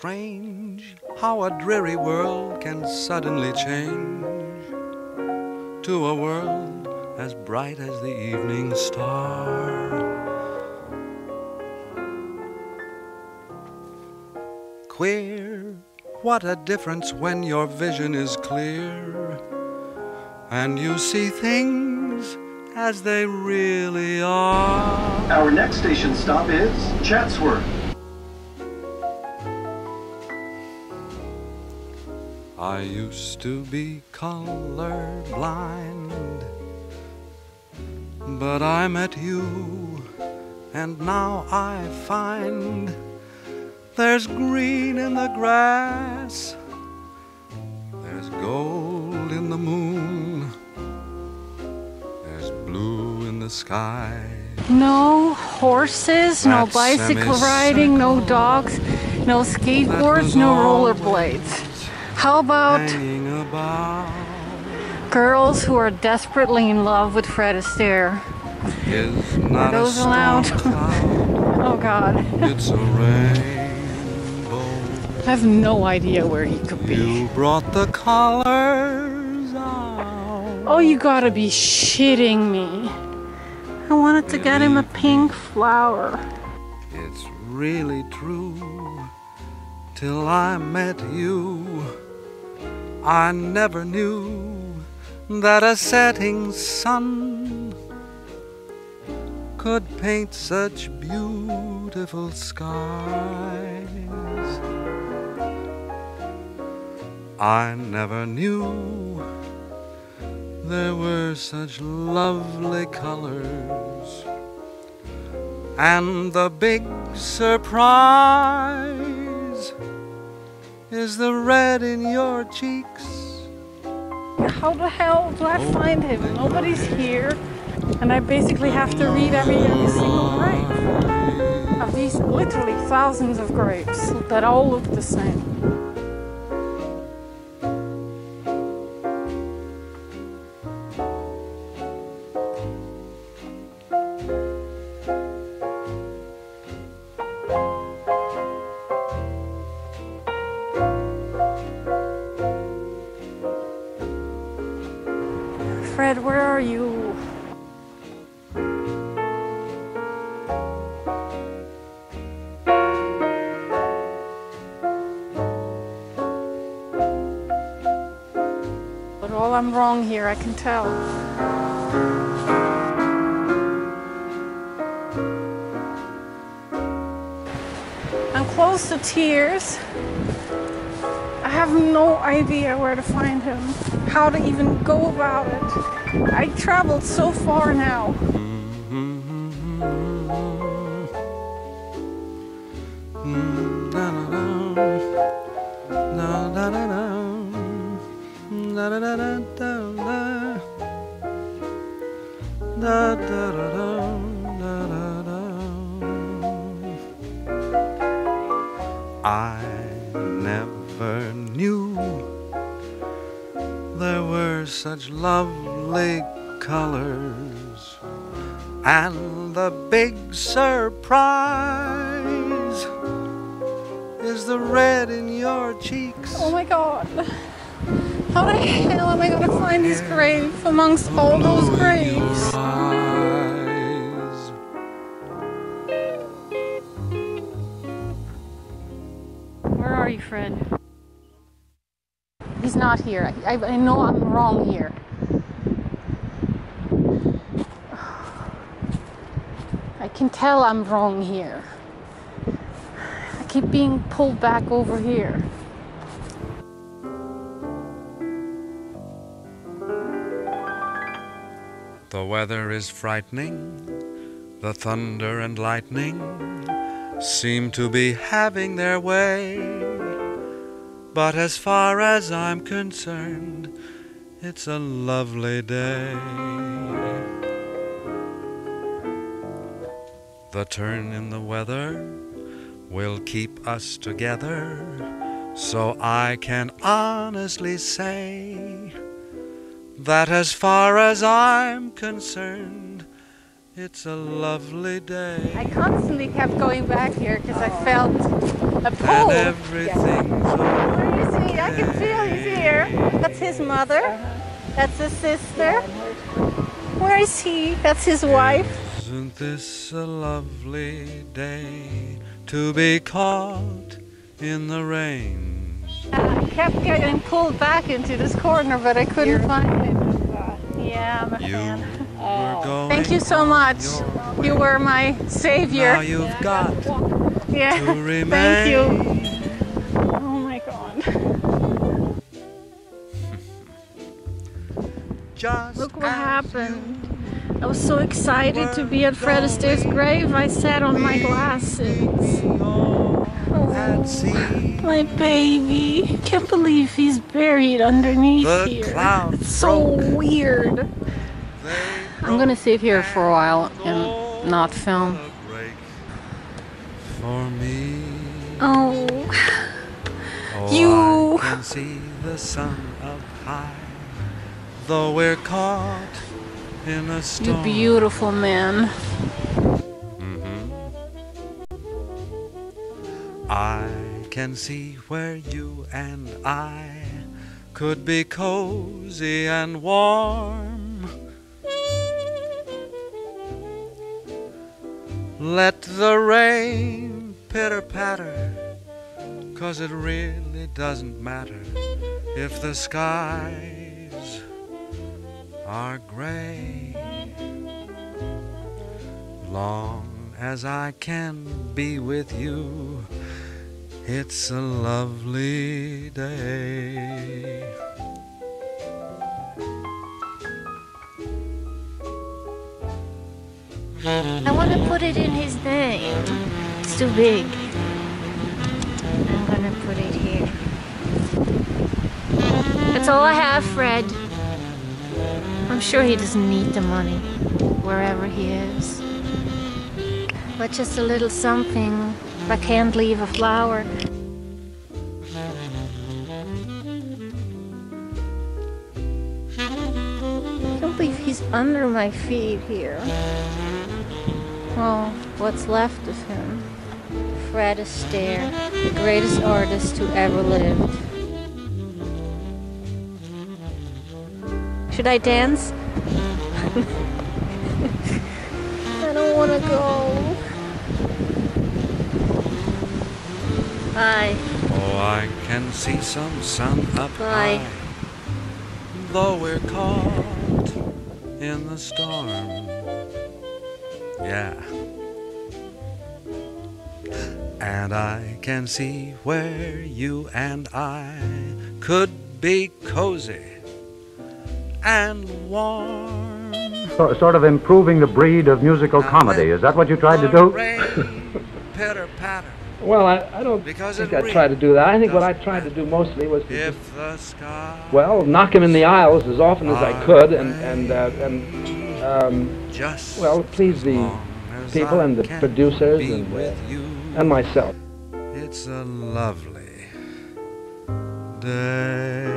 strange how a dreary world can suddenly change to a world as bright as the evening star. Queer, what a difference when your vision is clear and you see things as they really are. Our next station stop is Chatsworth. I used to be colorblind, but I met you, and now I find there's green in the grass, there's gold in the moon, there's blue in the sky. No horses, no bicycle riding, no dogs, no skateboards, no rollerblades. How about girls who are desperately in love with Fred Astaire? is not those a storm allowed? Oh God, it's a rainbow. I have no idea where he could be. You brought the colors out. Oh, you gotta be shitting me. I wanted to get him a pink flower. It's really true. Till I met you, I never knew that a setting sun could paint such beautiful skies. I never knew there were such lovely colors. And the big surprise is the red in your cheeks. How the hell do I find him? Nobody's here. And I basically have to read every, every single grave. Of these literally thousands of graves that all look the same. Fred, where are you? But all I'm wrong here, I can tell. I'm close to tears. I have no idea where to find him, how to even go about it. I traveled so far now. I such lovely colors, and the big surprise is the red in your cheeks. Oh my god. How the hell am I gonna find his grave amongst all those Blue graves? Where are you, Fred? He's not here. I, I, I know I'm wrong here. I can tell I'm wrong here. I keep being pulled back over here. The weather is frightening, the thunder and lightning seem to be having their way. But as far as I'm concerned, it's a lovely day. The turn in the weather will keep us together, so I can honestly say that as far as I'm concerned, It's a lovely day. I constantly kept going back here because I felt a and pull. everything's Where is he? I can feel he's here. That's his mother. That's his sister. Where is he? That's his wife. Isn't this a lovely day to be caught in the rain? I kept getting pulled back into this corner, but I couldn't find him. Yeah, I'm a You fan. Were oh. going Thank you so much. You were my savior. Now you've got yeah. to remain. Thank you. Oh my god. Just Look what happened. I was so excited to be at Fred Astaire's grave, I sat on my glasses. we all had Oh, seen. my baby. Can't believe he's buried underneath The here. cloud It's so broke. weird. I'm gonna sit here for a while and not film. For me, Oh, oh, You- I can see the sun up high, though we're caught in a storm. you beautiful man. Mm-hmm. I can see where you and I could be cozy and warm. Let the rain pitter patter, cause it really doesn't matter if the skies are gray. Long as I can be with you, it's a lovely day. I want to put it in his name. It's too big. I'm gonna put it here. That's all I have, Fred. I'm sure he doesn't need the money, wherever he is. But just a little something. I can't leave a flower. I can't believe he's under my feet here. Well, what's left of him? Fred Astaire, the greatest artist who ever lived. Should I dance? I don't want to go. Bye. Oh, I can see some sun up Bye. high, though we're caught in the storm. Yeah. And I can see where you and I could be cozy and warm. So, sort of improving the breed of musical comedy. Is that what you tried to do? Pitter patter. Well, I, I don't Because think I really tried to do that. I think what I tried to do mostly was to just, the sky well, knock him in the aisles as often as I could, and and uh, and um, just well, please the people and the producers and, uh, with you. and myself. It's a lovely day.